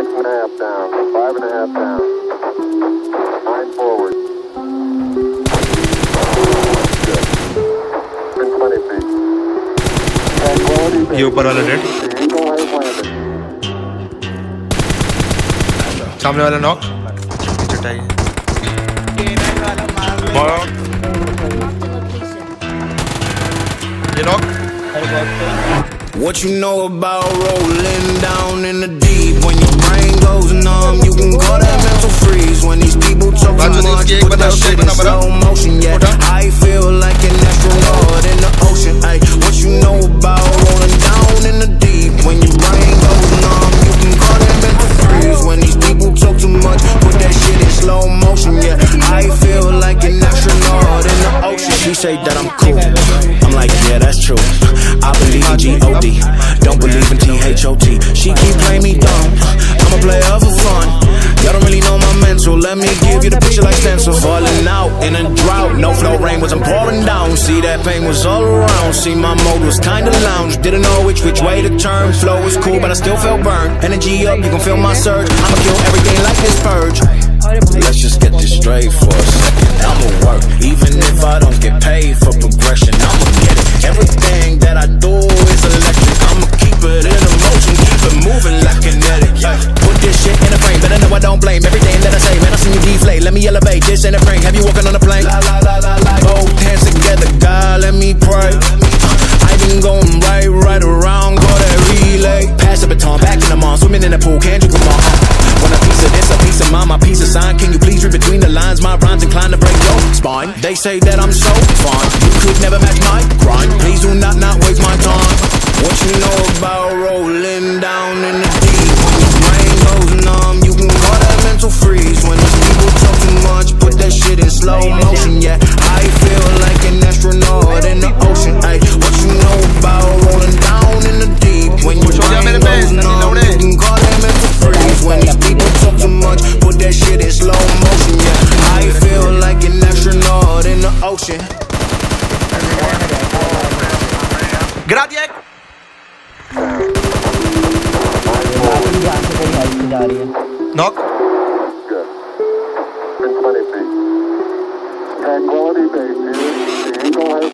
Six and a half down. Five and a half down. Nine forward. Good. In 20 feet. Tranquility ये ऊपर वाला dead The Eagle has landed. सामने वाला knock चटाई ये knock What you know about rolling down in the slow motion. Yeah, I feel like an astronaut in the ocean. Ay, what you know about rolling down in the deep? When your brain goes numb, you can call that mental freeze. When these people talk too much, put that shit in slow motion. Yeah, I feel like an astronaut in the ocean. She say that I'm cool. I'm like, you like. Falling out in a drought. No flow rain wasn't pouring down. See that pain was all around. See my mode was kinda lounge. Didn't know which which way to turn. Flow was cool, but I still felt burned. Energy up, you can feel my surge. I'ma kill everything like this purge. Let's just get this straight for a second. I'ma work, even if I don't get paid for progression. I'ma get it. Everything that I do is electric. I'ma keep it in motion, keep it moving like kinetic. Put this shit in a frame, better know I don't blame everything that I say. Man, I seen you deflate. Let me elevate this in a frame. Have you walking on a plane? La la la la la. Both hands together, God, let me pray. Uh, I been going right, right around, go that relay. Pass the baton, back in the mall, swimming in the pool, can't you come on? When a piece of this, a piece of mine, my piece of sign. Can you please read between the lines? My rhymes inclined to break your spine. They say that I'm so fine. You could never match my grind. Please do not not waste my time. What you know about rolling down in the deep? mental freeze. When these people talk too much, put that shit in slow motion Yeah, I feel like an astronaut in the ocean Ay, what you know about rolling down in the deep? When you ain't losing on, you can call that mental freeze When these people talk too much, put that shit in slow motion Yeah, I feel like an astronaut in the ocean. Gradiek! Knock. Tranquility Base here. The angle has